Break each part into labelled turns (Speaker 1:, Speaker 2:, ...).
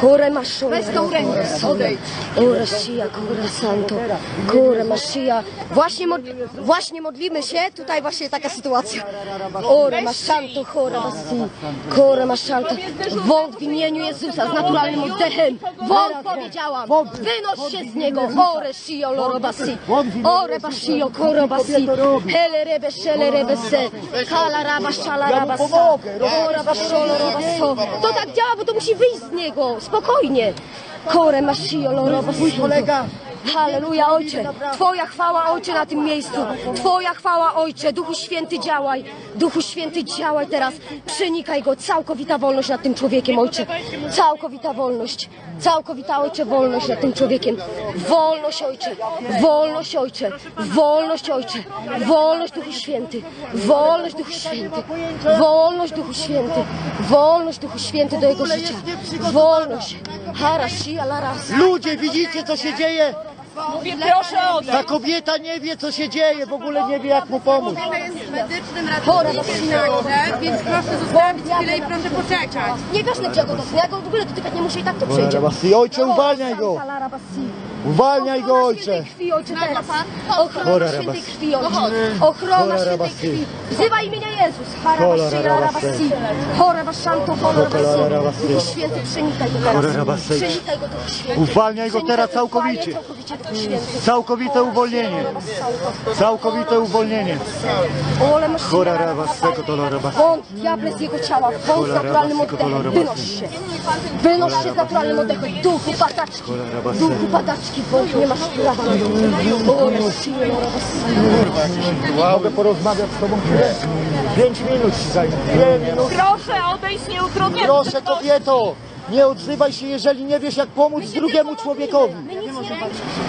Speaker 1: Kure maszu.
Speaker 2: Weź tą rękę, odejdź.
Speaker 1: Ore shia, kure santo. Kure mashia. Właśnie, mod, właśnie modlimy się, tutaj właśnie taka sytuacja. Ore maszanto, chore masi. Kure maszanto. Wąt w imieniu Jezusa z naturalnym oddechem. Wąt powiedziałam. Wynoś się z niego. Ore shio, loro basi. Ore basio, kore basi. Hele rebe, shele rebe se. Kala raba, shala raba sa. Ora basho, loro baso. To tak działa, bo to musi wyjść z niego. Spokojnie. Kore mashio, loro basi.
Speaker 3: kolega.
Speaker 1: Halleluja, Ojcze. Twoja chwała, Ojcze, na tym miejscu. Twoja chwała, Ojcze. Duchu Święty, działaj. Duchu Święty, działaj teraz. Przenikaj go. Całkowita wolność nad tym człowiekiem, Ojcze. Całkowita wolność. Całkowita, Ojcze, wolność nad tym człowiekiem. Wolność, Ojcze. Wolność, Ojcze. Wolność, Ojcze. Wolność, Duchu Święty. Wolność, Duchu Święty. Wolność, Duchu Święty. Wolność, Duchu Święty do jego życia. Wolność.
Speaker 3: Ludzie, widzicie co się dzieje?
Speaker 2: Mówię, proszę odejdź.
Speaker 3: Ta kobieta nie wie co się dzieje, w ogóle nie wie jak mu pomóc.
Speaker 2: jest medycznym
Speaker 1: Chora
Speaker 2: ratownikiem
Speaker 1: na
Speaker 2: także, więc proszę zostawić chwilę i proszę poczekać.
Speaker 1: Nieważne gdzie go dotknę, ja go w ogóle dotykać nie muszę i tak to przejdzie.
Speaker 3: Rabasi, ojcze uwalniaj go! Uwalniaj go ojcze!
Speaker 1: świętej krwi, ojcze, teraz. Ochrona
Speaker 3: Chora
Speaker 1: świętej
Speaker 3: rabasi.
Speaker 1: krwi, ojcze. Ochrona świętej krwi. Wzywa imienia Jezus.
Speaker 3: Rabasi.
Speaker 1: rabasi. Duchu Święty, przenikaj go teraz. Przenikaj go, Duchu Święty.
Speaker 3: Uwalniaj go teraz całkowicie. Całkowite uwolnienie. Całkowite uwolnienie. Kotolo rabasi.
Speaker 1: Wąt, diable z jego ciała, wąt z naturalnym oddechem, wynoś się. Wynoś się z naturalnym oddechem, duchu pataczki, duchu pataczki, wąt nie masz prawa na to. O, Rosję,
Speaker 3: Mogę porozmawiać z tobą chwilę? Pięć minut ci. Dwie minuty.
Speaker 2: Proszę odejść, nie utrudniać.
Speaker 3: Proszę kobieto! Nie odzywaj się, jeżeli nie wiesz jak pomóc drugiemu człowiekowi.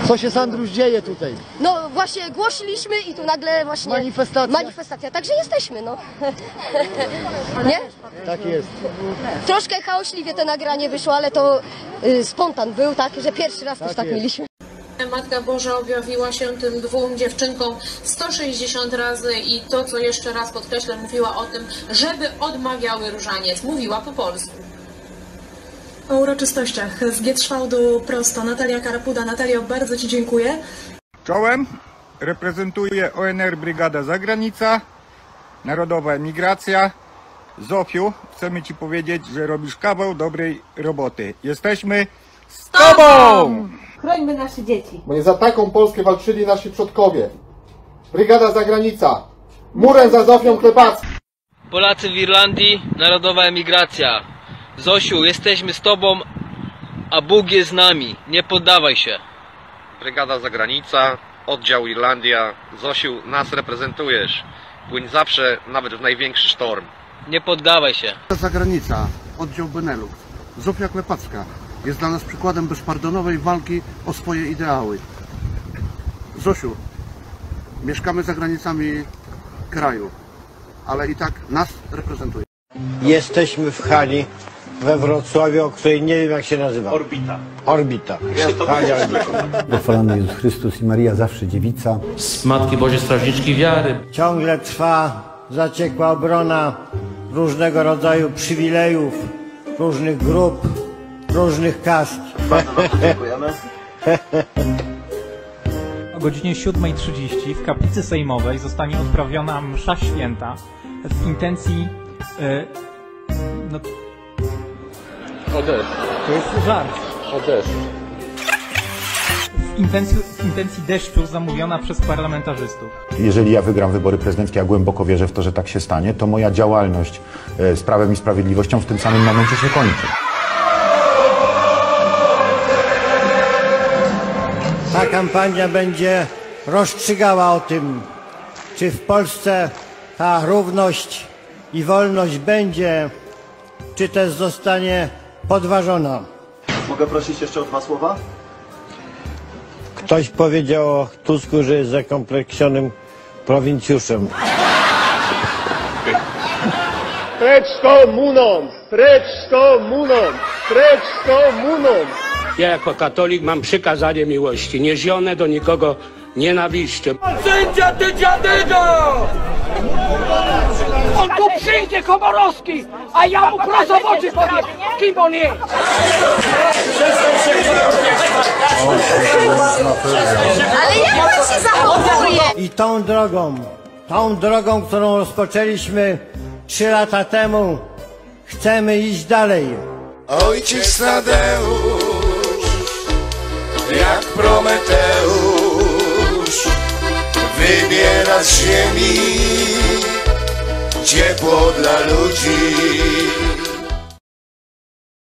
Speaker 3: Co się Sandruś dzieje tutaj?
Speaker 1: No właśnie głosiliśmy i tu nagle właśnie...
Speaker 3: Manifestacja.
Speaker 1: Manifestacja, także jesteśmy, no. Nie?
Speaker 3: Tak jest.
Speaker 1: Troszkę chaośliwie to nagranie wyszło, ale to y, spontan był, tak, że pierwszy raz też tak
Speaker 3: jest.
Speaker 1: mieliśmy.
Speaker 4: Matka Boża objawiła się tym dwóm dziewczynkom 160 razy i to, co jeszcze raz podkreślę, mówiła o tym, żeby odmawiały różaniec. Mówiła po polsku.
Speaker 5: O uroczystościach z Gietrzwałdu prosto. Natalia Karapuda. Natalio, bardzo Ci dziękuję.
Speaker 6: Czołem reprezentuję ONR Brygada Zagranica, Narodowa Emigracja. Zofiu, chcemy Ci powiedzieć, że robisz kawał dobrej roboty. Jesteśmy z Tobą!
Speaker 7: Chrońmy nasze dzieci.
Speaker 8: Bo nie za taką Polskę walczyli nasi przodkowie. Brygada Zagranica. Murem za Zofią Klepacką.
Speaker 9: Polacy w Irlandii, narodowa emigracja. Zosiu, jesteśmy z tobą, a Bóg jest z nami. Nie poddawaj się.
Speaker 10: Brygada Zagranica, oddział Irlandia. Zosiu, nas reprezentujesz. Płyń zawsze, nawet w największy sztorm.
Speaker 9: Nie poddawaj się.
Speaker 11: Zagranica, oddział Benelux. Zofia Klepacka jest dla nas przykładem bezpardonowej walki o swoje ideały. Zosiu, mieszkamy za granicami kraju, ale i tak nas reprezentuje.
Speaker 12: Jesteśmy w hali we Wrocławiu, o której nie wiem jak się nazywa. Orbita. Orbita. Hali Orbita.
Speaker 13: Pochwalony Jezus Chrystus i Maria zawsze dziewica.
Speaker 14: Z Matki Bożej Strażniczki Wiary.
Speaker 12: Ciągle trwa zaciekła obrona różnego rodzaju przywilejów, różnych grup, różnych kast.
Speaker 11: Dziękujemy.
Speaker 15: O godzinie 7.30 w kaplicy sejmowej zostanie odprawiona msza święta w intencji... E, no,
Speaker 10: Odesz.
Speaker 15: to jest żart.
Speaker 10: Odesz.
Speaker 15: W intencji, w intencji deszczu zamówiona przez parlamentarzystów.
Speaker 16: Jeżeli ja wygram wybory prezydenckie, a głęboko wierzę w to, że tak się stanie, to moja działalność e, z Prawem i Sprawiedliwością w tym samym momencie się kończy.
Speaker 12: Kampania będzie rozstrzygała o tym, czy w Polsce ta równość i wolność będzie, czy też zostanie podważona.
Speaker 11: Mogę prosić jeszcze o dwa słowa?
Speaker 12: Ktoś powiedział o Tusku, że jest zakompleksionym prowincjuszem.
Speaker 8: Precz z komuną! Precz z komuną! Precz z komuną!
Speaker 17: Ja jako katolik mam przykazanie miłości, nie zionę do nikogo nienawiścią.
Speaker 18: Sędzia ty dziadygo!
Speaker 17: On tu przyjdzie, Komorowski, a ja mu prosto w oczy powiem, kim on jest.
Speaker 7: Ale jak pan się zachowuje?
Speaker 12: I tą drogą, tą drogą, którą rozpoczęliśmy trzy lata temu, chcemy iść dalej.
Speaker 18: Ojciec Tadeusz, Prometeusz, wybiera z ziemi ciepło dla ludzi.